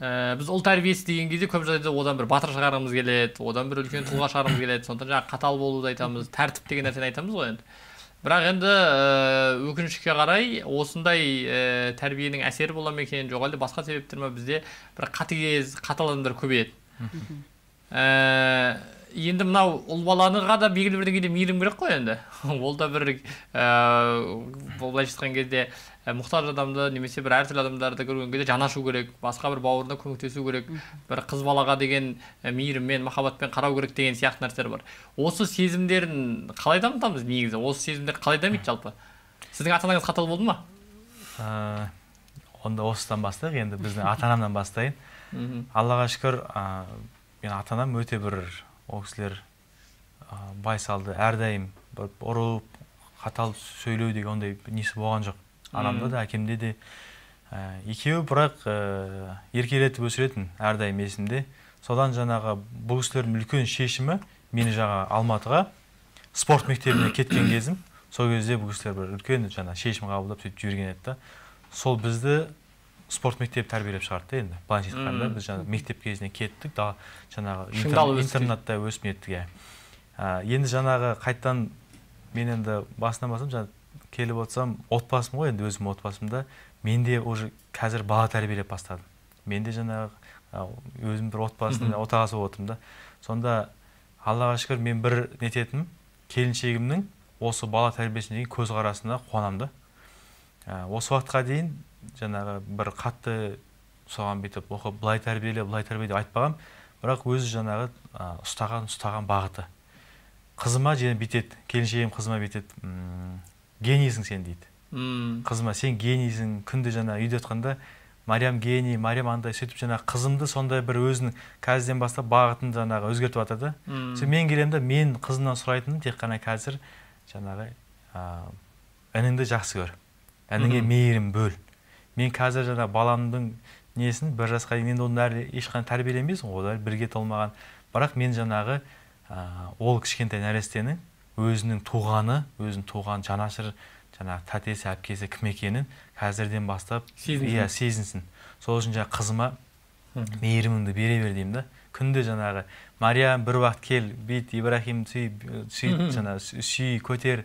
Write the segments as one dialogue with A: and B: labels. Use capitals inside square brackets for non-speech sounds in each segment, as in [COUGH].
A: ә, біз ұл тәрбиесі деген кезде көп жағдайда одан бір батыр шығарғымыз келеді одан бір үлкен тұлға шығарғымыз келеді. Сондықтан жаңағы қатал болуды айтамыз тәртіп деген нәрсені айтамыз ғой енді. Бірақ енді ә, өкінішке қарай осындай ә, тәрбиенің әсері бола ма екен жоқ әлде басқа себептер ма? Бізде бір қатыгез қатал адамдар көбейеді енді мынау ұл баланыға да белгілі бір деңгейде мейірім керек қой енді. [LAUGHS] Ол да бір ыыы былайша айтқан кезде ә, мұқтаж адамды немесе бір әртүрлі адамдарды көрген кезде жанашу керек басқа бір бауырына көмектесу керек бір қыз балаға деген мейіріммен махаббатпен қарау керек деген сияқты нәрселер бар. Осы сезімдерін қалай дамытамыз негізі? Осы сезімдер қалай дамиды жалпы? Сіздің ата анаңыз қатал болды ма?
B: Ә, онда осыдан бастайық. Енді біздің [LAUGHS] ата анамнан бастайын.
A: Мхм.
B: Аллаға шүкір менің ата анам өте бір ол кісілер ә, байсалды әрдайым бір ұрып қатал сөйлеу деген ондай несі болған жоқ. Анамда да әкемде де ә, екеуі бірақ ә, еркелетіп өсіретін әрдайым есімде. Содан жаңағы бұл кісілердің үлкен шешімі мені жаңа алматыға спорт мектебіне кеткен кезім. Сол кезде бұл кісілер бір үлкен жаңа шешім қабылдап сөйтіп жіберген еді да. Сол бізді спорт мектебі тәрбиелеп шығарды да енді былайша айтқанда біз жаңағы мектеп кезінен кеттік да жаңағы интернатта өсіп неттік иә. Енді жаңағы қайттан мен енді басынан бастап жаңағы келіп отырсам отбасым ғой енді өзім отбасымда мен де уже қазір бала тәрбиелеп бастадым. Мен де жаңағы өзім бір отбасының отағасы болып отырмын да. Сонда аллаға шүкір мен бір нететінім келіншегімнің осы бала тәрбиесіне деген көзқарасына қуанамын да. Осы уақытқа дейін жаңағы бір қатты соған бүйтіп оқы былай тәрбиеле былай тәрбие деп айтпағанмын бірақ өзі жаңағы ә, ұстаған ұстаған бағыты. Қызыма және бүйтеді келіншегім қызыма бүйтеді «М, генийсің сен дейді. Қызыма сен генийсің күнде жаңа үйде отқанда мариям гений мариям андай сөйтіп жаңағы қызымды сондай бір өзінің қазірден бастап бағытын жаңағы өзгертіп жатыр да сөйтіп мен келемін да мен қызымнан сұрайтыным тек қана қазір жаңағы ә, ініңді жақсы көр. Ініңе мейірім бөл. Мен қазір жаңағы баламның несін бір жасқа дейін енді оны әлі ешқандай тәрбиеленбейсің ғой ол әлі бірге толмаған бірақ мен жаңағы ә, ол кішкентай нәрестенің өзінің туғаны өзінің туған жанашыр жаңағы тәтесі әпкесі кім екенін қазірден бастап иә сезінсін. Сол үшін жаңағы қызыма
A: Мхм.
B: мейіріміңді бере бер деймін да. Күнде жаңағы мариям бір уақыт кел бүйт ибрахим сүй сүй жаңағы сүй көтер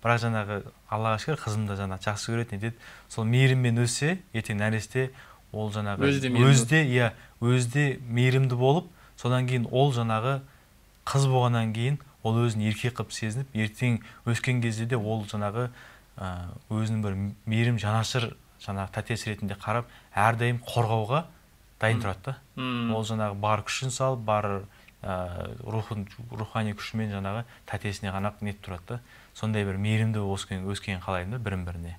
B: бірақ жаңағы аллаға шүкір қызым да жаңағы жақсы көреді нетеді сол мейіріммен өссе ертең нәресте ол жаңағы
A: Өзі де мейірімді.
B: өзі де иә өзі де мейірімді болып содан кейін ол жаңағы қыз болғаннан кейін ол өзін еркек қылып сезініп ертең өскен кезде де ол жаңағы өзінің бір мейірім жанашыр жаңағы тәтесі ретінде қарап әрдайым қорғауға дайын тұрады да. Ол жаңағы бар күшін салып бар рухын рухани күшімен жаңағы тәтесіне ғана нетіп тұрады да. Сондай бір мейірімді өскен қалаймын да бірін біріне